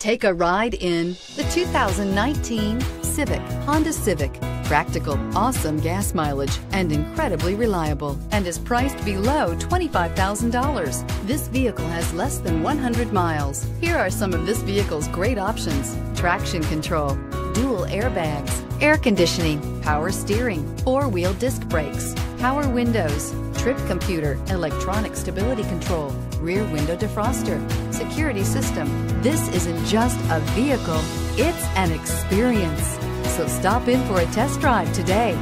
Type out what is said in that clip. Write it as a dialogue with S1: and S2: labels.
S1: Take a ride in the 2019 Civic, Honda Civic. Practical, awesome gas mileage, and incredibly reliable, and is priced below $25,000. This vehicle has less than 100 miles. Here are some of this vehicle's great options. Traction control, dual airbags, air conditioning, power steering, four-wheel disc brakes, power windows, trip computer, electronic stability control, rear window defroster, security system. This isn't just a vehicle, it's an experience. So stop in for a test drive today.